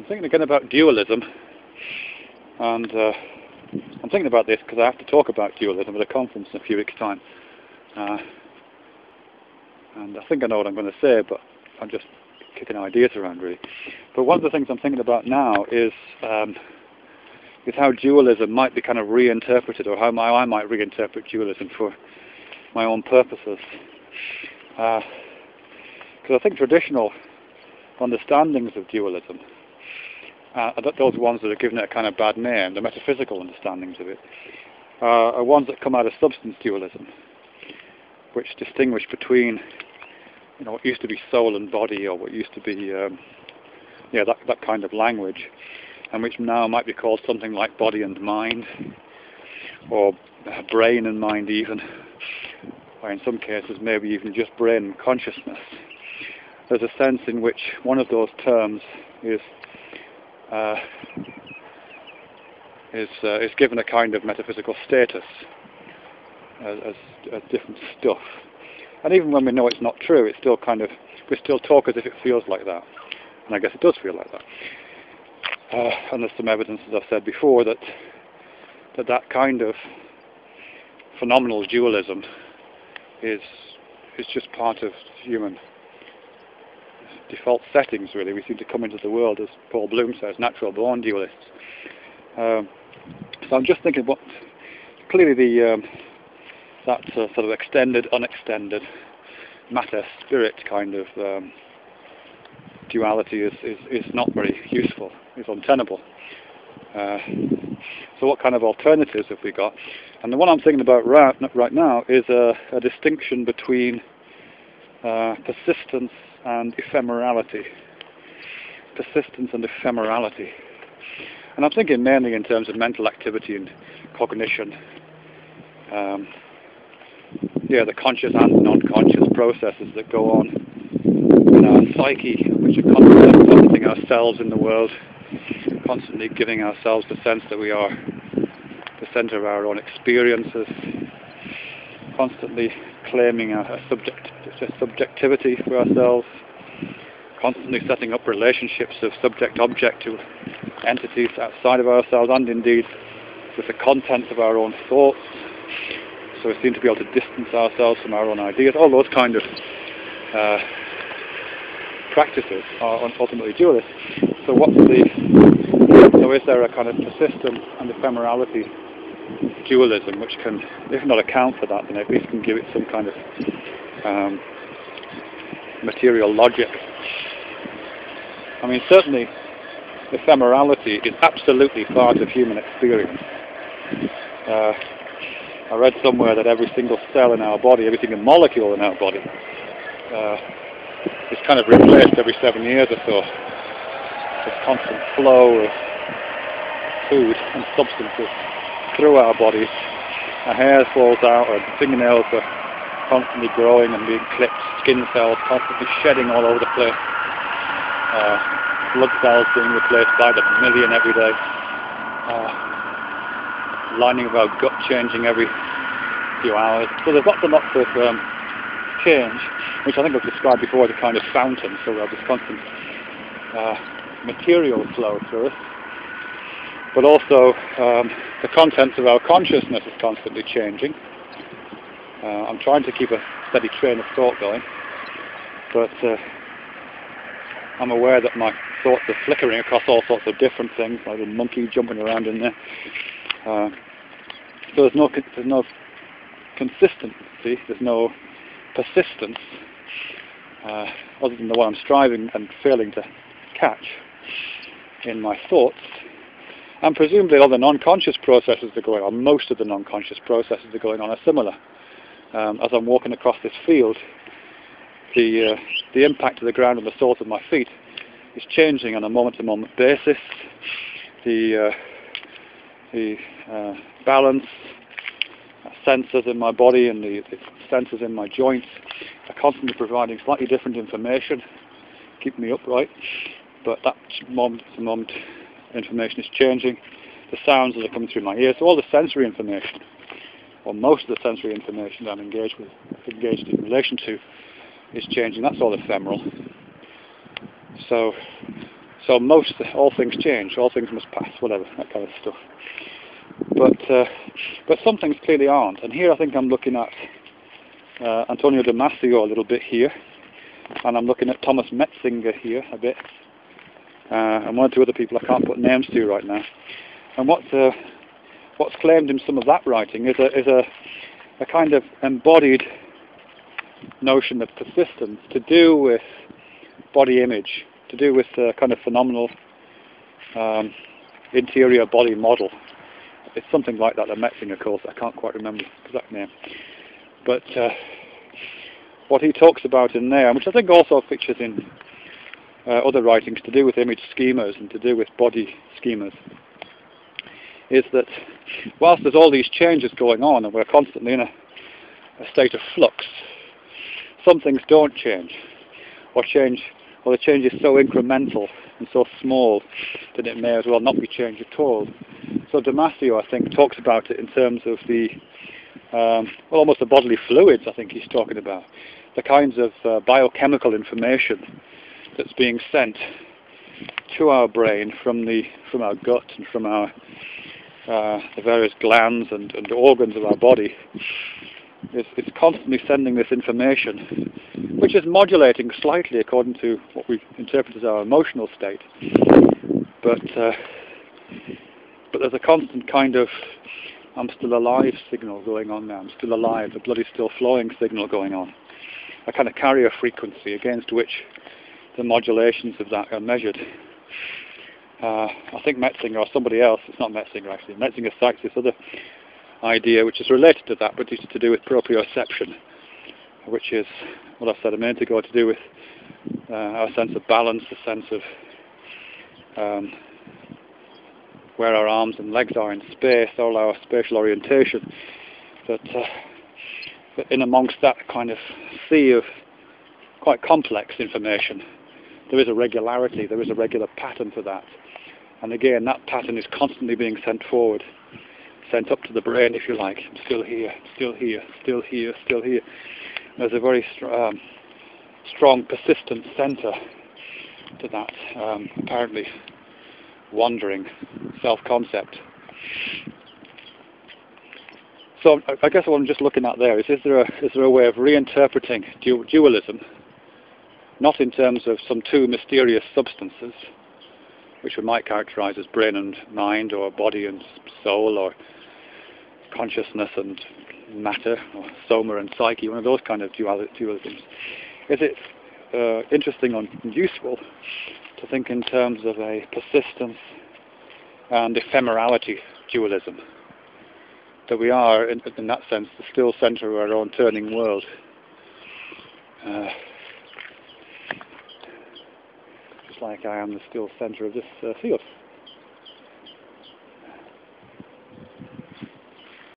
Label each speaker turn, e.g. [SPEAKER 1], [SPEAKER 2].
[SPEAKER 1] I'm thinking again about dualism, and uh, I'm thinking about this because I have to talk about dualism at a conference in a few weeks' time. Uh, and I think I know what I'm going to say, but I'm just kicking ideas around really. But one of the things I'm thinking about now is um, is how dualism might be kind of reinterpreted, or how I might reinterpret dualism for my own purposes. Because uh, I think traditional understandings of dualism, uh, those ones that are given it a kind of bad name, the metaphysical understandings of it, uh, are ones that come out of substance dualism, which distinguish between you know what used to be soul and body, or what used to be um, yeah that that kind of language, and which now might be called something like body and mind, or brain and mind even, or in some cases maybe even just brain and consciousness. There's a sense in which one of those terms is uh, is uh, is given a kind of metaphysical status as, as, as, different stuff. And even when we know it's not true, it's still kind of we still talk as if it feels like that. And I guess it does feel like that. Uh, and there's some evidence, as I've said before, that that that kind of phenomenal dualism is is just part of human default settings, really. We seem to come into the world, as Paul Bloom says, natural born dualists. Um, so I'm just thinking what clearly the um, that uh, sort of extended, unextended matter spirit kind of um, duality is, is, is not very useful, is untenable. Uh, so what kind of alternatives have we got? And the one I'm thinking about right, right now is a, a distinction between uh, persistence and ephemerality. Persistence and ephemerality. And I'm thinking mainly in terms of mental activity and cognition. Um, yeah, the conscious and non-conscious processes that go on in our psyche, which are constantly putting ourselves in the world, constantly giving ourselves the sense that we are the centre of our own experiences, constantly claiming a, a subject, a subjectivity for ourselves, constantly setting up relationships of subject-object to entities outside of ourselves, and indeed with the contents of our own thoughts. So we seem to be able to distance ourselves from our own ideas. All those kind of uh, practices are ultimately dualist. So what's the so is there a kind of persistence and ephemerality dualism, which can, if not account for that, then at least can give it some kind of um, material logic. I mean, certainly ephemerality is absolutely part of human experience. Uh, I read somewhere that every single cell in our body, every single molecule in our body, uh, is kind of replaced every seven years or so. This constant flow of food and substances through our bodies. Our hair falls out, our fingernails are constantly growing and being clipped, skin cells constantly shedding all over the place, uh, blood cells being replaced by the million every day, uh, lining of our gut changing every few hours. So there's lots and lots of um, change, which I think I've described before as a kind of fountain, so we have this constant uh, material flow through us but also um, the contents of our consciousness is constantly changing. Uh, I'm trying to keep a steady train of thought going, but uh, I'm aware that my thoughts are flickering across all sorts of different things, like a monkey jumping around in there. Uh, so there's no, there's no consistency, there's no persistence, uh, other than the one I'm striving and failing to catch in my thoughts. And presumably all the non-conscious processes that are going on, most of the non-conscious processes that are going on are similar. Um, as I'm walking across this field, the, uh, the impact of the ground on the soles of my feet is changing on a moment-to-moment basis. The, uh, the uh, balance, uh, sensors in my body and the, the sensors in my joints are constantly providing slightly different information, keeping me upright. But that moment-to-moment information is changing, the sounds that are coming through my ears, so all the sensory information, or most of the sensory information that I'm engaged with, engaged in relation to, is changing. That's all ephemeral. So So most, all things change, all things must pass, whatever, that kind of stuff. But, uh, but some things clearly aren't. And here I think I'm looking at uh, Antonio Damasio a little bit here. And I'm looking at Thomas Metzinger here a bit. Uh, and one or two other people I can't put names to right now. And what, uh, what's claimed in some of that writing is a, is a, a kind of embodied notion of persistence to do with body image, to do with the kind of phenomenal um, interior body model. It's something like that that Metzinger course, I can't quite remember the exact name. But uh, what he talks about in there, which I think also features in uh, other writings to do with image schemas and to do with body schemas, is that whilst there's all these changes going on and we're constantly in a, a state of flux, some things don't change or change or the change is so incremental and so small that it may as well not be changed at all. So Damasio, I think, talks about it in terms of the, um, well, almost the bodily fluids, I think he's talking about. The kinds of uh, biochemical information that's being sent to our brain from the from our gut and from our uh, the various glands and, and organs of our body it's, constantly sending this information, which is modulating slightly according to what we interpret as our emotional state. But uh, but there's a constant kind of I'm still alive signal going on now. I'm still alive. The blood is still flowing signal going on. A kind of carrier frequency against which the modulations of that are measured. Uh, I think Metzinger or somebody else, it's not Metzinger actually, Metzinger cites this other idea which is related to that, but it's to do with proprioception, which is what I said a minute ago, to do with uh, our sense of balance, the sense of um, where our arms and legs are in space, all our spatial orientation. Uh, but in amongst that kind of sea of quite complex information, there is a regularity, there is a regular pattern to that. And again, that pattern is constantly being sent forward sent up to the brain, if you like. I'm still here, still here, still here, still here. There's a very um, strong, persistent centre to that um, apparently wandering self-concept. So I guess what I'm just looking at there is, is there a, is there a way of reinterpreting du dualism, not in terms of some two mysterious substances, which we might characterize as brain and mind, or body and soul, or consciousness and matter, or soma and psyche, one of those kind of dualisms. Is it uh, interesting and useful to think in terms of a persistence and ephemerality dualism? That we are, in, in that sense, the still centre of our own turning world. Uh, just like I am the still centre of this uh, field.